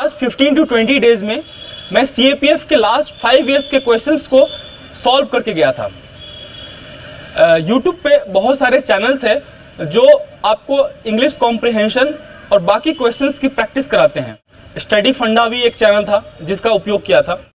Last 15 to 20 days में मैं CAPF के लास्ट फाइव ईयर्स के क्वेश्चंस को सॉल्व करके गया था। यूट्यूब पे बहुत सारे चैनल्स हैं जो आपको इंग्लिश कॉम्प्रिहेंशन और बाकी क्वेश्चंस की प्रैक्टिस कराते हैं। स्टडी फंडा भी एक चैनल था जिसका उपयोग किया था।